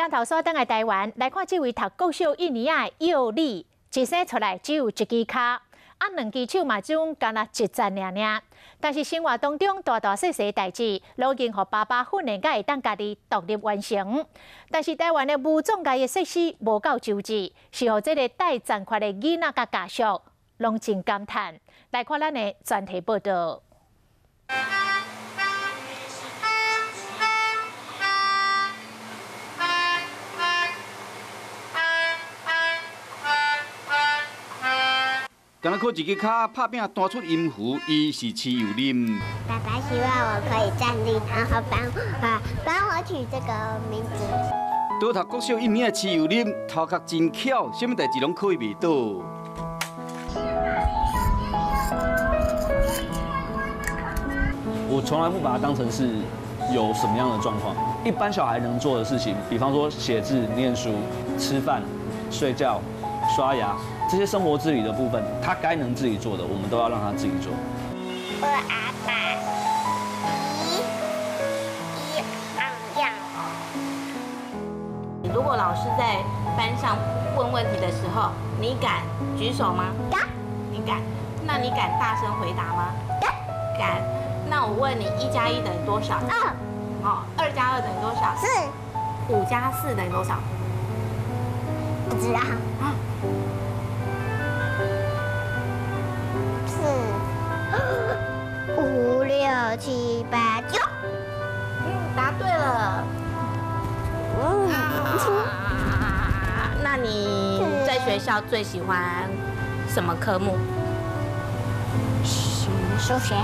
镜头所登的台湾来看，这位读国小一年的幼李，一生出来只有一支卡，啊，两只手嘛，种干了一 zan 尔尔。但是生活当中大大小小的代志，如今和爸爸训练，才会当家己独立完成。但是台湾的武装界的设施无够周至，是和这个待残缺的囡仔甲家属，拢真感叹。来看咱的专题报道。刚刚靠一个卡拍饼弹出音符，伊是持有林。爸爸希望我可以站立，然后帮啊帮我取这个名字。多读国小一年的持有林，头壳真巧，什么代志拢可以袂到。我从来不把它当成是有什么样的状况。一般小孩能做的事情，比方说写字、念书、吃饭、睡觉、刷牙。这些生活自理的部分，他该能自己做的，我们都要让他自己做。我阿爸，一，一样如果老师在班上问问题的时候，你敢举手吗？敢。你敢？那你敢大声回答吗？敢。敢。那我问你，一加一等于多少？二。好，二加二等于多少？四。五加四等于多少？不知道。你在学校最喜欢什么科目？数学。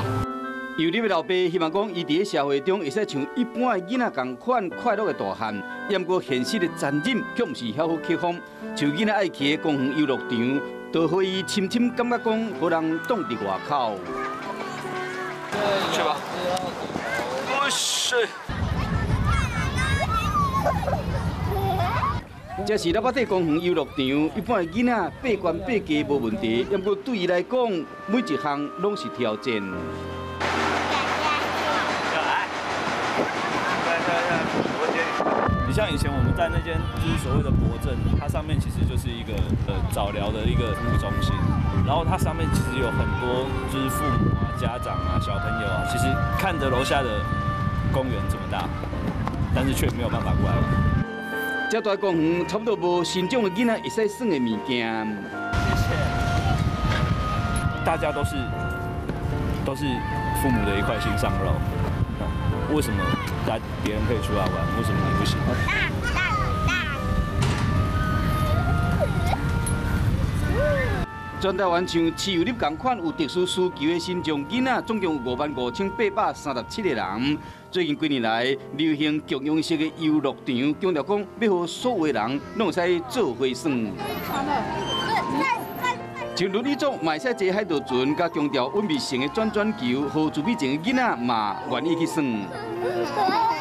有你的老爸希望讲，伊伫咧社会中会使像一般的囡仔共款快乐的大汉，不过现实的残忍却不是遐好克服。像囡仔爱去的公园游乐场，都可以深深感觉讲，无人挡伫外口。去吧。不是。这是老八底公园游乐场，一般的囡仔八关八低无问题，不过对伊来讲，每一项拢是挑战。你像以前我们在那间就是所谓的博镇，它上面其实就是一个呃早疗的一个服务中心，然后它上面其实有很多就是父母啊、家长啊、小朋友啊，其实看着楼下的公园这么大，但是却没有办法过来玩。这大公园差不多无新种的囡仔会使耍的物件。谢谢。大家都是都是父母的一块心上肉。为什么大别人可以出来玩，为什么你不行？全台湾像持有你共款有特殊需求的新疆囡仔，总共有五万五千八百三十七个人。最近几年来，流行共用式的游乐场，强调讲要和所有人拢使做伙耍。像如你种卖晒坐海盗船，甲强调温美型的转转球，和自闭症的囡仔嘛愿意去耍。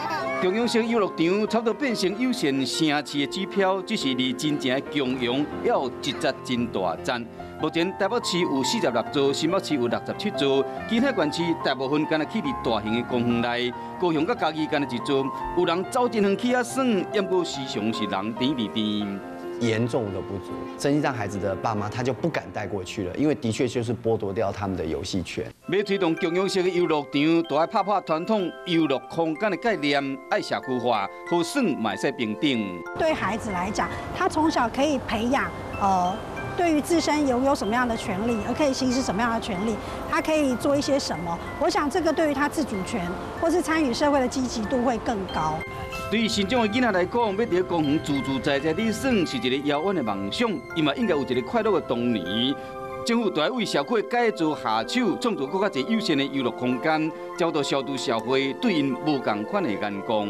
中央省游乐场差不多变成有线城市的指标，只是离真正的共用要一截真大站。目前台北市有四十六座，新北市有六十七座，其他县市大部分干那去伫大型的公园内，高雄甲嘉义敢若一座，有人走进园去遐耍，也不时常是人甜甜甜。严重的不足，真心让孩子的爸妈他就不敢带过去了，因为的确就是剥夺掉他们的游戏权。要推动共用式的游乐场，都要拍拍传统游乐空间的概念，爱社区化，和算买在平等。对孩子来讲，他从小可以培养呃。对于自身拥有什么样的权利，而可以行使什么样的权利，他可以做一些什么？我想这个对于他自主权或是参与社会的积极度会更高。对于新疆的囡仔来讲，要在公园自自在在地耍是一个遥远的梦想，伊嘛应该有一个快乐的童年。政府在为社会改造下手，创造更加多友善的游乐空间，教导消除社会对因无共款的眼光。